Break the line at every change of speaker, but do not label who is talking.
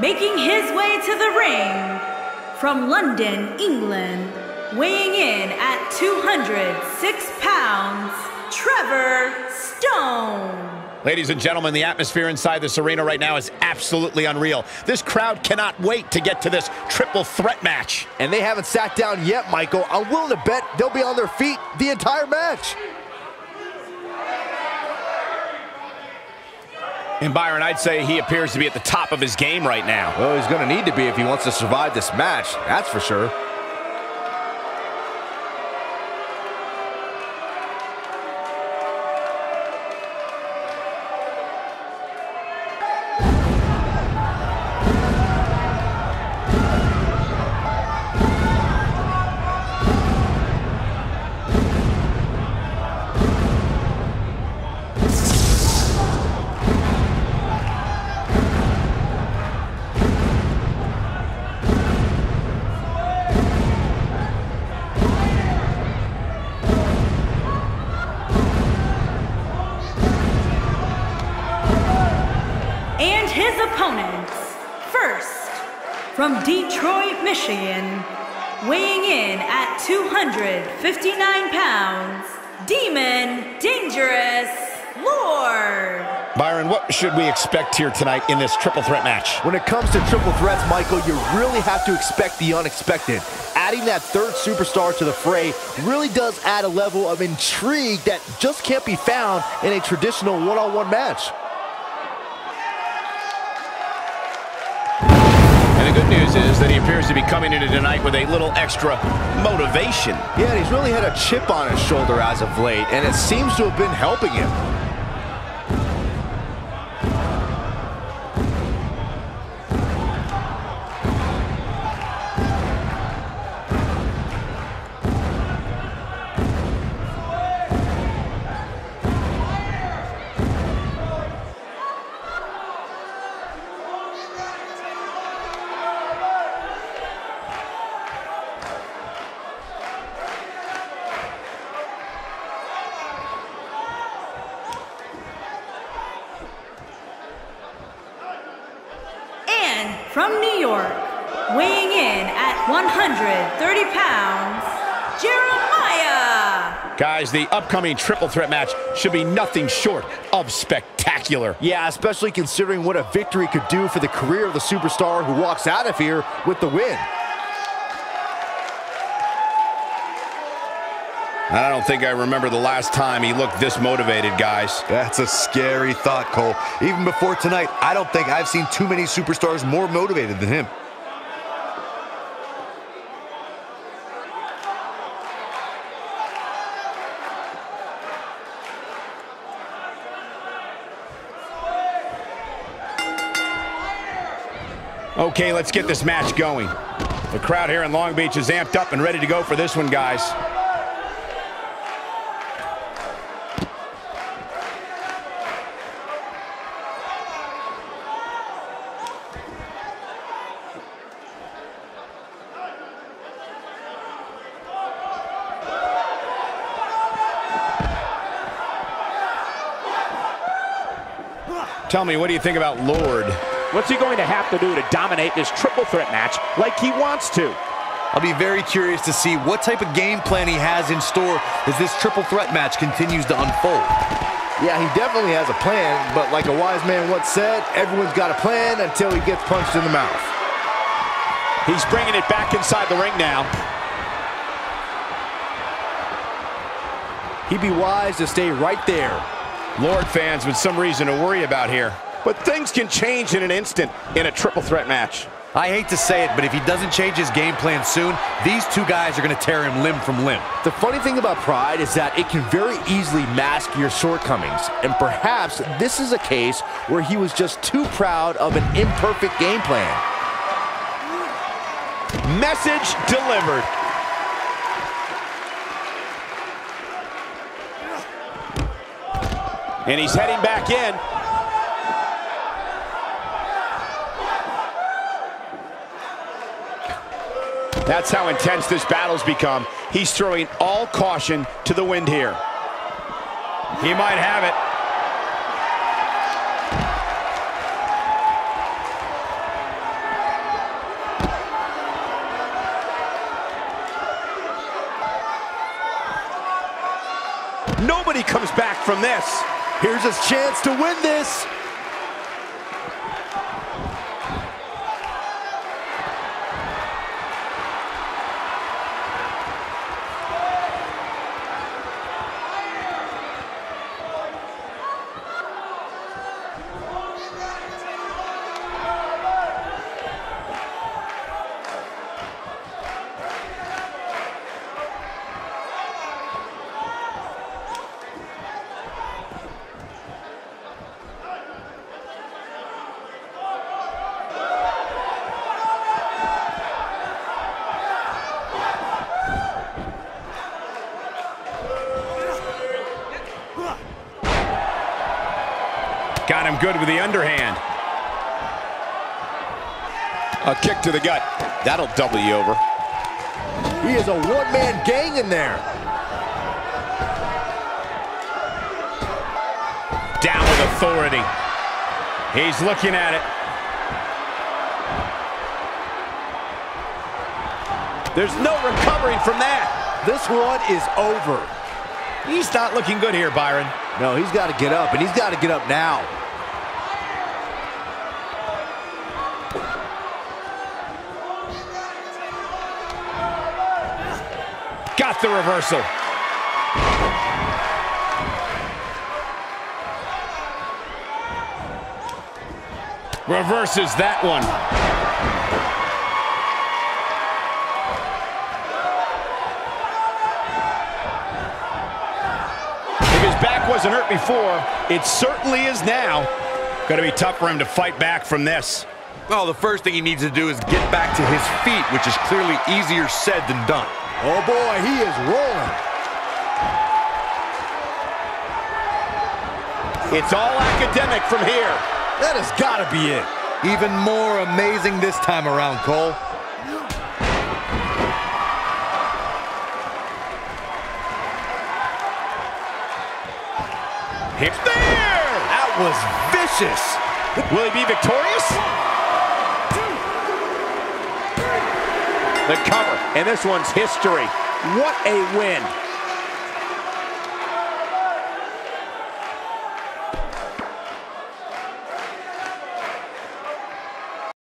Making his way to the ring from London, England, weighing in at 206 pounds, Trevor Stone.
Ladies and gentlemen, the atmosphere inside this arena right now is absolutely unreal. This crowd cannot wait to get to this triple threat match.
And they haven't sat down yet, Michael. I'm willing to bet they'll be on their feet the entire match.
And Byron, I'd say he appears to be at the top of his game right now.
Well, he's going to need to be if he wants to survive this match, that's for sure.
His opponents, first, from Detroit, Michigan, weighing in at 259 pounds, Demon Dangerous Lord.
Byron, what should we expect here tonight in this triple threat match?
When it comes to triple threats, Michael, you really have to expect the unexpected. Adding that third superstar to the fray really does add a level of intrigue that just can't be found in a traditional one-on-one -on -one match.
News is that he appears to be coming into tonight with a little extra motivation.
Yeah, he's really had a chip on his shoulder as of late, and it seems to have been helping him.
From New York, weighing in at 130 pounds, Jeremiah.
Guys, the upcoming triple threat match should be nothing short of spectacular.
Yeah, especially considering what a victory could do for the career of the superstar who walks out of here with the win.
I don't think I remember the last time he looked this motivated, guys.
That's a scary thought, Cole. Even before tonight, I don't think I've seen too many superstars more motivated than him.
Okay, let's get this match going. The crowd here in Long Beach is amped up and ready to go for this one, guys. Tell me, what do you think about Lord?
What's he going to have to do to dominate this triple threat match like he wants to?
I'll be very curious to see what type of game plan he has in store as this triple threat match continues to unfold.
Yeah, he definitely has a plan, but like a wise man once said, everyone's got a plan until he gets punched in the mouth.
He's bringing it back inside the ring now.
He'd be wise to stay right there.
Lord fans with some reason to worry about here.
But things can change in an instant in a triple threat match.
I hate to say it, but if he doesn't change his game plan soon, these two guys are going to tear him limb from limb.
The funny thing about pride is that it can very easily mask your shortcomings. And perhaps this is a case where he was just too proud of an imperfect game plan.
Message delivered. And he's heading back in. That's how intense this battle's become. He's throwing all caution to the wind here.
He might have it.
Nobody comes back from this.
Here's his chance to win this.
Got him good with the underhand.
A kick to the gut. That'll double you over.
He is a one-man gang in there.
Down with authority. He's looking at it.
There's no recovering from that.
This one is over.
He's not looking good here, Byron.
No, he's got to get up, and he's got to get up now.
Got the reversal. Reverses that one. If his back wasn't hurt before, it certainly is now. To be tough for him to fight back from this.
Well, the first thing he needs to do is get back to his feet, which is clearly easier said than done.
Oh boy, he is rolling.
It's all academic from here.
That has got to be it.
Even more amazing this time around, Cole.
Hit there!
That was vicious.
Will he be victorious? The cover, and this one's history. What a win.